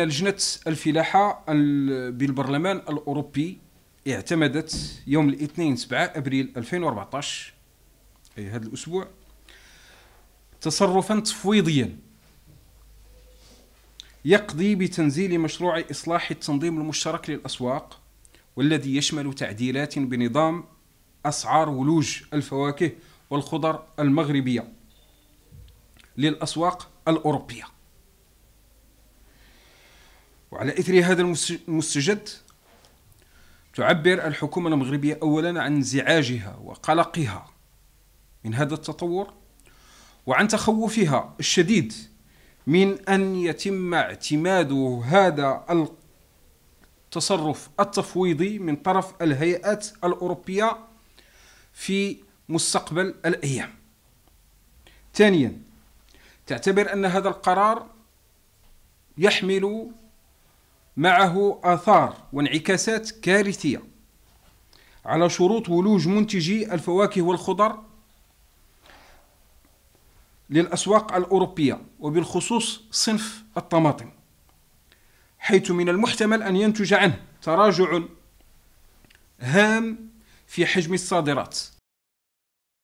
لجنة الفلاحة بالبرلمان الأوروبي اعتمدت يوم الاثنين 7 أبريل 2014 أي هذا الأسبوع تصرفا تفويضيا. يقضي بتنزيل مشروع إصلاح التنظيم المشترك للأسواق والذي يشمل تعديلات بنظام أسعار ولوج الفواكه والخضر المغربية للأسواق الأوروبية. وعلى إثر هذا المستجد تعبر الحكومة المغربية أولا عن انزعاجها وقلقها من هذا التطور وعن تخوفها الشديد من أن يتم اعتماد هذا التصرف التفويضي من طرف الهيئات الأوروبية في مستقبل الأيام. ثانيا تعتبر أن هذا القرار يحمل معه آثار وانعكاسات كارثية على شروط ولوج منتجي الفواكه والخضر للأسواق الأوروبية وبالخصوص صنف الطماطم حيث من المحتمل أن ينتج عنه تراجع هام في حجم الصادرات.